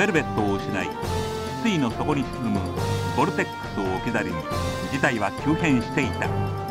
ベルベットを失い水の底に沈むボルテックスを置き去りに事態は急変していた。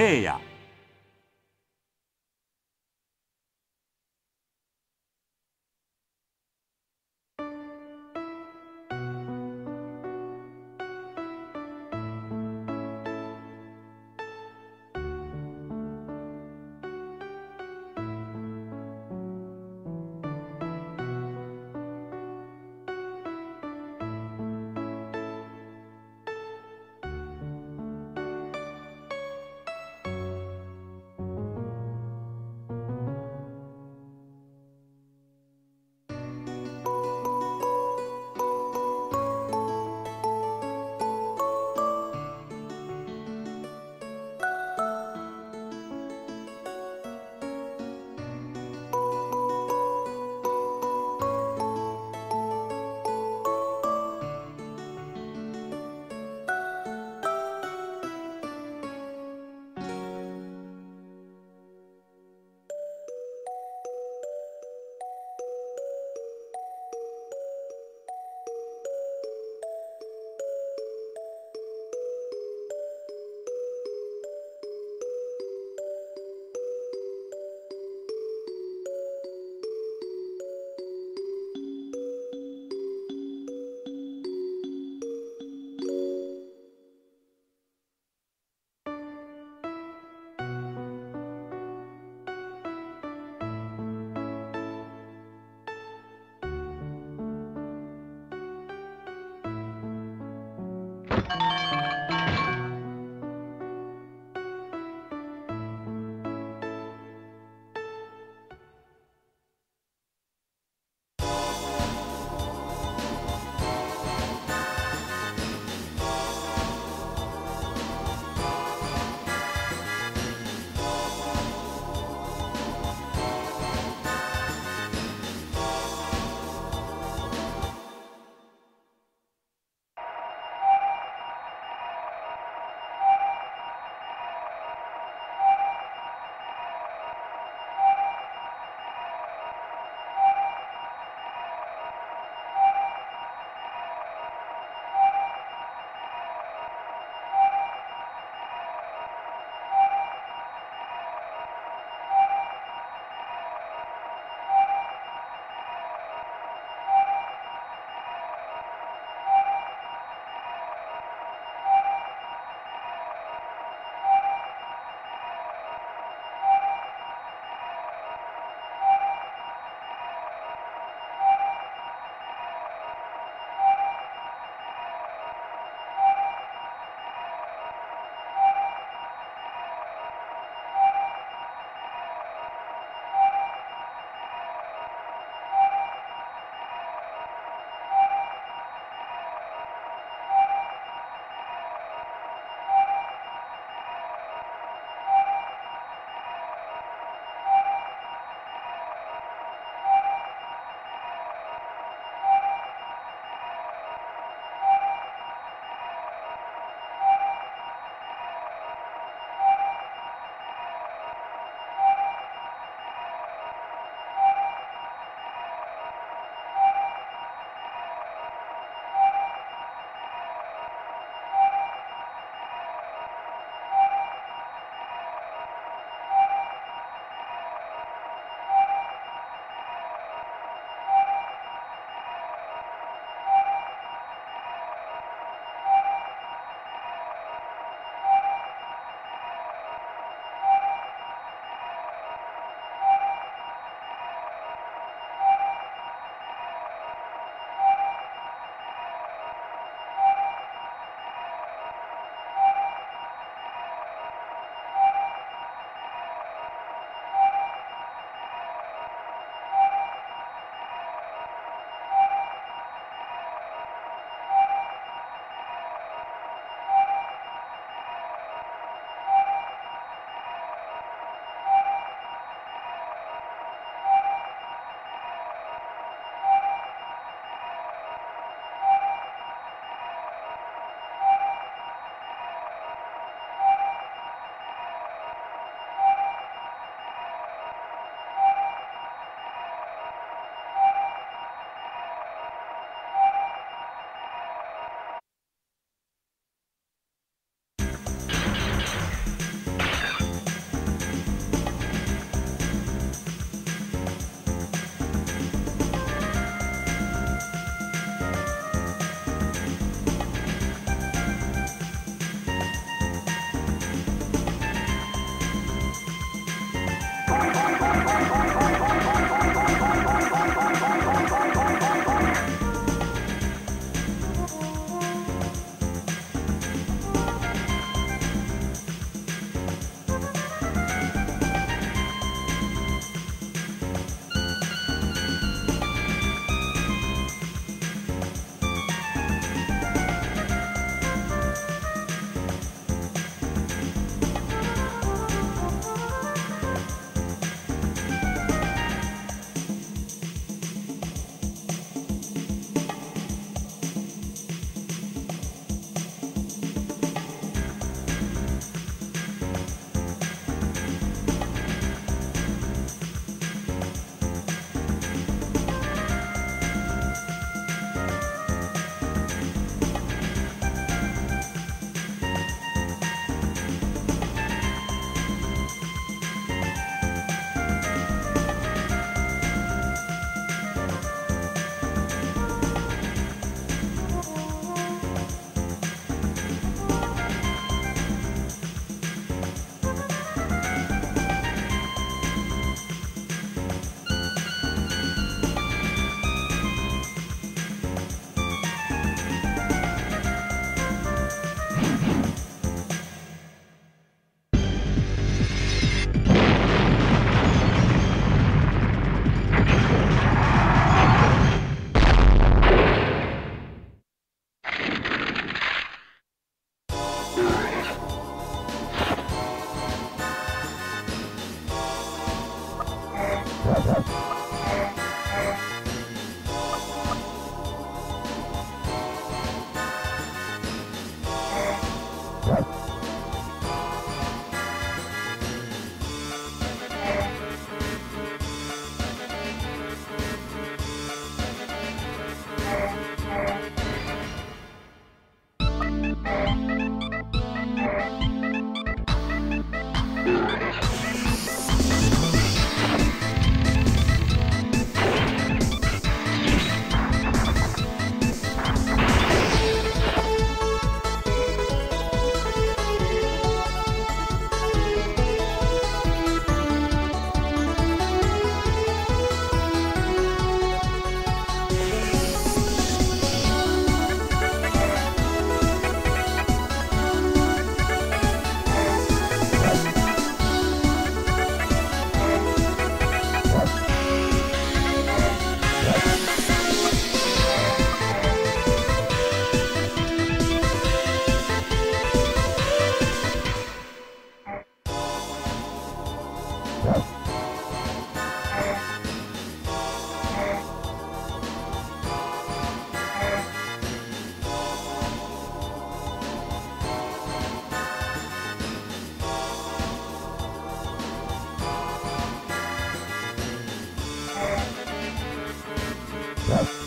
Gea. Yes.